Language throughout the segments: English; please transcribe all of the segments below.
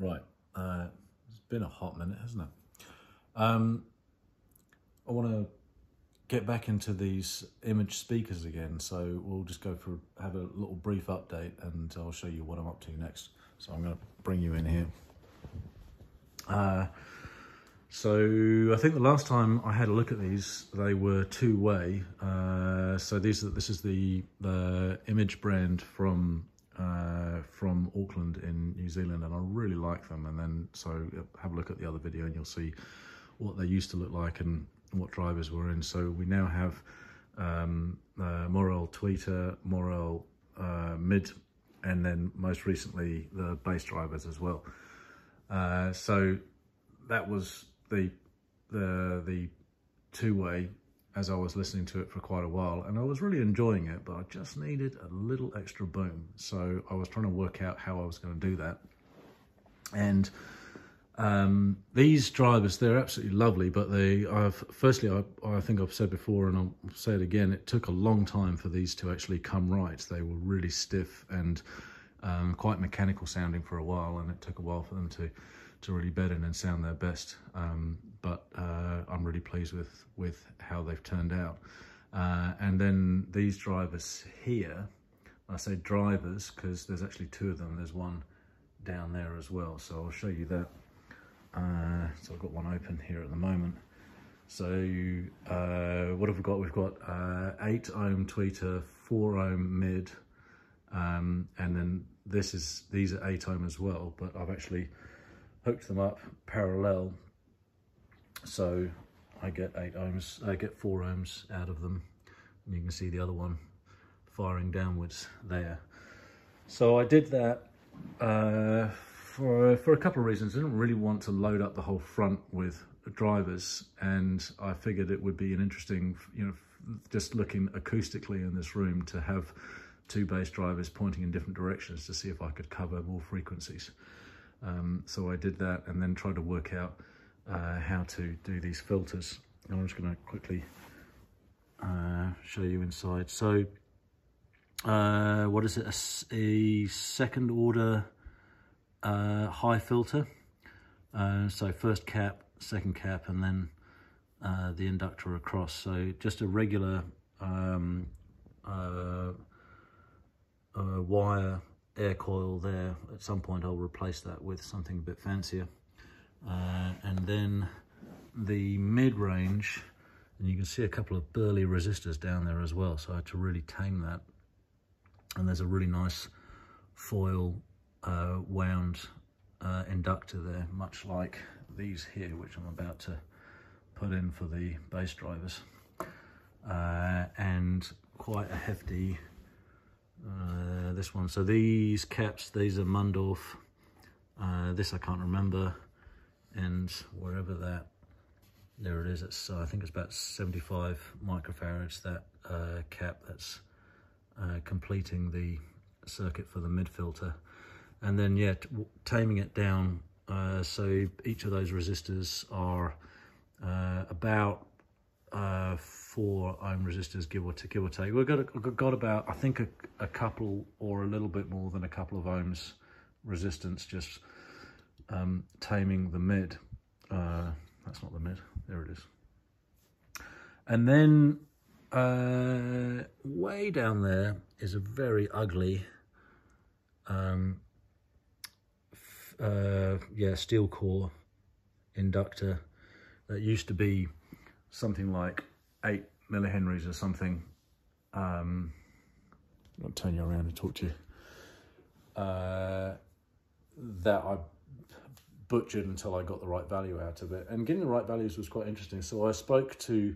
Right, uh, it's been a hot minute, hasn't it? Um, I want to get back into these image speakers again, so we'll just go for have a little brief update, and I'll show you what I'm up to next. So I'm going to bring you in here. Uh, so I think the last time I had a look at these, they were two-way. Uh, so these this is the the image brand from uh, from Auckland in New Zealand, and I really like them. And then so have a look at the other video, and you'll see what they used to look like and what drivers were in. So we now have um, uh, Morel Tweeter, Morel uh, Mid, and then most recently the bass drivers as well. Uh, so that was the the the two-way as I was listening to it for quite a while and I was really enjoying it but I just needed a little extra boom. So I was trying to work out how I was going to do that. And um, these drivers they're absolutely lovely but they I've firstly I, I think I've said before and I'll say it again it took a long time for these to actually come right. They were really stiff and um, quite mechanical sounding for a while and it took a while for them to to really bed in and sound their best. Um, but uh, I'm really pleased with, with how they've turned out. Uh, and then these drivers here, I say drivers because there's actually two of them. There's one down there as well. So I'll show you that. Uh, so I've got one open here at the moment. So uh, what have we got? We've got uh, 8 ohm tweeter, 4 ohm mid, um, and then this is these are 8 ohm as well, but I've actually hooked them up parallel so I get 8 ohms, I get 4 ohms out of them and you can see the other one firing downwards there. So I did that uh, for, for a couple of reasons. I didn't really want to load up the whole front with drivers and I figured it would be an interesting, you know, just looking acoustically in this room to have two bass drivers pointing in different directions to see if I could cover more frequencies. Um, so I did that and then tried to work out uh, how to do these filters. I'm just going to quickly uh, show you inside. So uh, what is it? A, a second order uh, high filter. Uh, so first cap, second cap, and then uh, the inductor across. So just a regular um, wire air coil there. At some point I'll replace that with something a bit fancier. Uh, and then the mid-range, and you can see a couple of burly resistors down there as well, so I had to really tame that. And there's a really nice foil uh, wound uh, inductor there, much like these here, which I'm about to put in for the bass drivers. Uh, and quite a hefty uh, this one. So these caps, these are Mundorf. Uh, this I can't remember. And wherever that, there it is. It's uh, I think it's about 75 microfarads, that uh, cap that's uh, completing the circuit for the mid filter. And then, yeah, taming it down. so each of those resistors are about uh, four ohm resistors, give or, give or take. We've got, got about, I think, a, a, couple or a little bit more than a couple of ohms resistance, just um, taming the mid. Uh, that's not the mid, there it is. And then uh, way down there is a very ugly, um, uh, yeah, steel core inductor that used to be something like eight millihenries or something. Um, I'll turn you around and talk to you. Uh, that I butchered until I got the right value out of it. And getting the right values was quite interesting. So I spoke to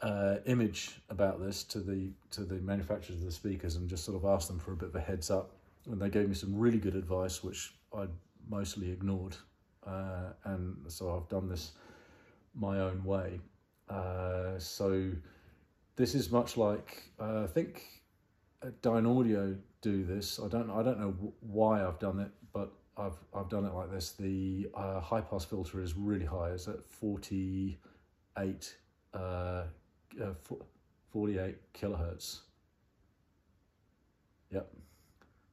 uh, Image about this, to the to the manufacturers of the speakers, and just sort of asked them for a bit of a heads up. And they gave me some really good advice, which I mostly ignored. Uh, and so I've done this my own way. Uh, so this is much like uh, I think Dynaudio do this. I don't I don't know why I've done it, but I've I've done it like this. The uh, high pass filter is really high. It's at forty eight uh, uh, forty eight kilohertz. Yep,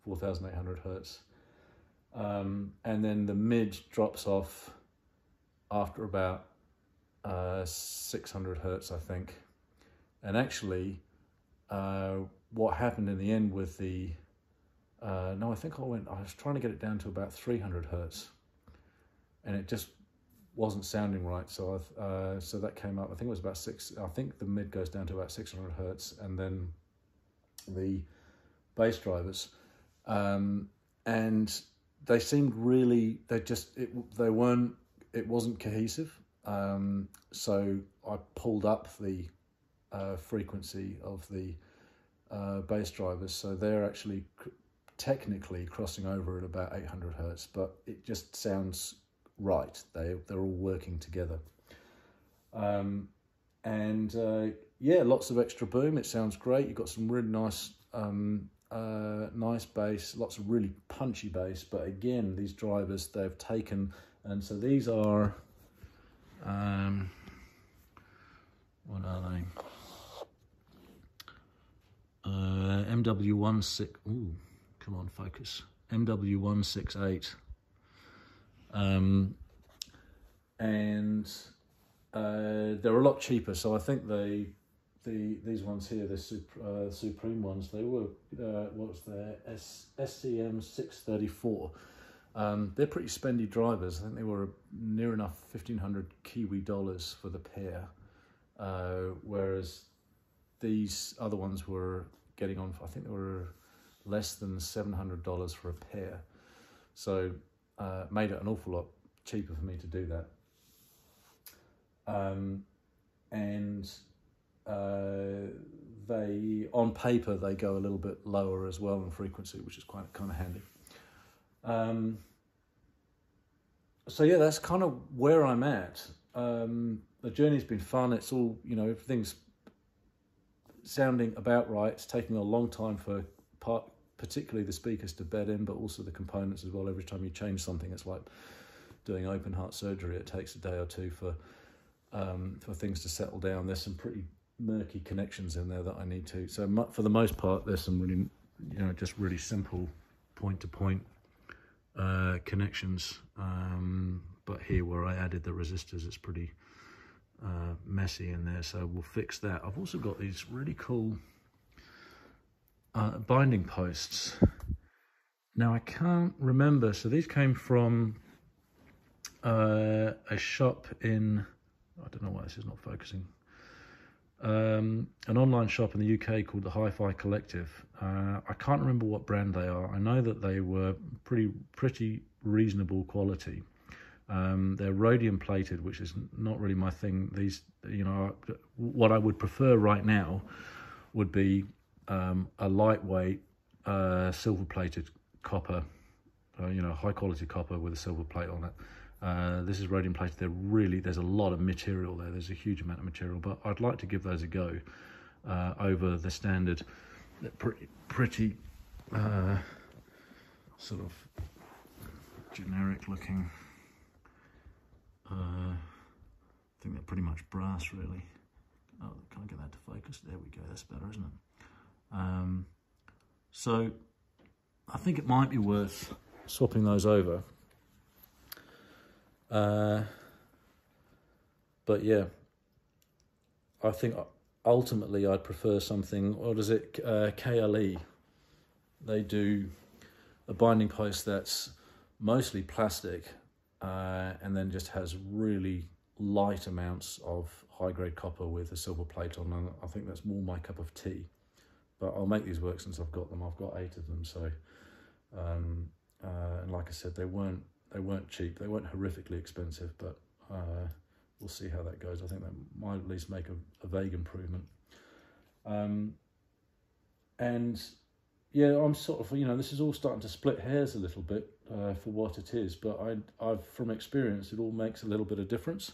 four thousand eight hundred hertz. Um, and then the mid drops off after about uh, 600 hertz, I think. And actually, uh, what happened in the end with the uh, no, I think I went. I was trying to get it down to about 300 hertz, and it just wasn't sounding right. So I uh, so that came up. I think it was about six. I think the mid goes down to about 600 hertz, and then the bass drivers, um, and they seemed really. They just it, they weren't. It wasn't cohesive. Um, so I pulled up the uh, frequency of the uh, bass drivers, so they're actually technically crossing over at about 800 hertz, but it just sounds right. They they're all working together. Um, and uh, yeah, lots of extra boom. It sounds great. You've got some really nice um, uh, nice bass, lots of really punchy bass. But again, these drivers they've taken, and so these are. Um, what are they? Uh, MW16. Ooh, come on, focus. MW168. Um, and uh, they're a lot cheaper. So I think they, the these ones here, the uh, Supreme ones, they were uh, what's their SCM six thirty four. Um, they're pretty spendy drivers. I think they were near enough fifteen hundred Kiwi dollars for the pair, uh, whereas these other ones were getting on. I think they were less than $700 for a pair. So uh, made it an awful lot cheaper for me to do that. Um, and uh, they, on paper, they go a little bit lower as well in frequency, which is quite kind of handy. Um, so yeah, that's kind of where I'm at. Um, the journey's been fun. It's all you know, everything's sounding about right. It's taking a long time for part, particularly the speakers to bed in, but also the components as well. Every time you change something, it's like doing open heart surgery. It takes a day or two for um, for things to settle down. There's some pretty murky connections in there that I need to. So for the most part, there's some really, you know, just really simple point to point uh, connections. Um, but here where I added the resistors, it's pretty uh, messy in there. So we'll fix that. I've also got these really cool uh, binding posts. Now I can't remember, so these came from uh, a shop in, I don't know why this is not focusing, um, an online shop in the UK called the Hi-Fi Collective. Uh, I can't remember what brand they are. I know that they were pretty pretty reasonable quality. Um, they're rhodium plated, which is not really my thing. These, you know, what I would prefer right now would be um, a lightweight uh, silver plated copper, uh, you know, high quality copper with a silver plate on it. Uh, this is rhodium plated. They're really there's a lot of material there. There's a huge amount of material, but I'd like to give those a go uh, over the standard, pretty pretty uh, sort of generic looking. Uh, I think they're pretty much brass, really. Oh, can I get that to focus? There we go. That's better, isn't it? Um, so I think it might be worth swapping those over. Uh, but yeah, I think ultimately I'd prefer something, what is it, uh, KLE. They do a binding post that's mostly plastic uh, and then just has really light amounts of high grade copper with a silver plate on. And I think that's more my cup of tea but I'll make these work since I've got them. I've got eight of them, so um, uh, and like I said, they weren't they weren't cheap. They weren't horrifically expensive, but uh, we'll see how that goes. I think that might at least make a, a vague improvement. Um, and yeah, I'm sort of you know this is all starting to split hairs a little bit uh, for what it is, but I I've from experience it all makes a little bit of difference.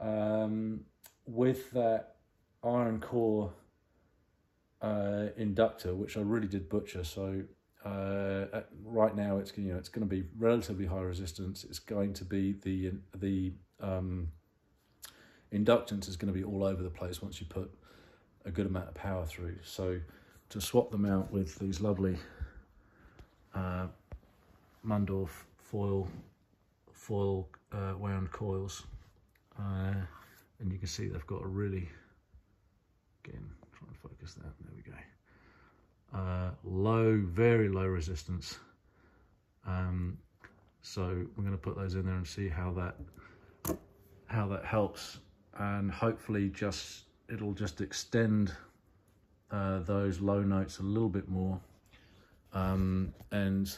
Um, with that iron core uh, inductor, which I really did butcher. So uh, right now it's you know it's going to be relatively high resistance. It's going to be the the um, inductance is going to be all over the place once you put a good amount of power through. So to swap them out with these lovely uh, Mundorf foil foil uh, wound coils, uh, and you can see they've got a really again focus that. There we go. Uh, low, very low resistance. Um, so we're going to put those in there and see how that how that helps, and hopefully just it'll just extend uh, those low notes a little bit more um, and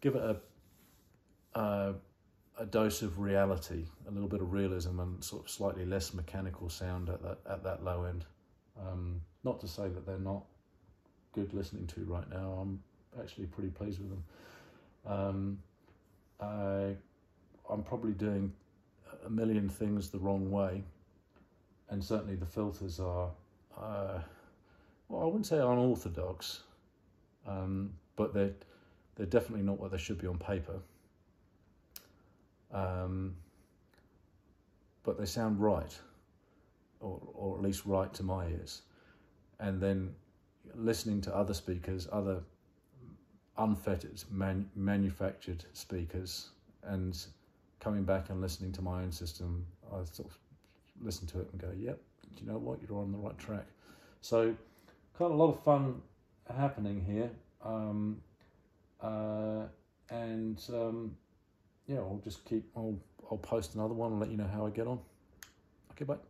give it a, a, a dose of reality, a little bit of realism, and sort of slightly less mechanical sound at that at that low end. Um, not to say that they're not good listening to right now. I'm actually pretty pleased with them. Um, I, I'm probably doing a million things the wrong way, and certainly the filters are. Uh, well, I wouldn't say unorthodox, um, but they're they're definitely not what they should be on paper. Um, but they sound right, or or at least right to my ears. And then listening to other speakers, other unfettered, man, manufactured speakers, and coming back and listening to my own system, I sort of listen to it and go, "Yep, you know what? You're on the right track." So quite a lot of fun happening here. Um, uh, and um, yeah, I'll just keep, I'll, I'll post another one and let you know how I get on. Okay, bye.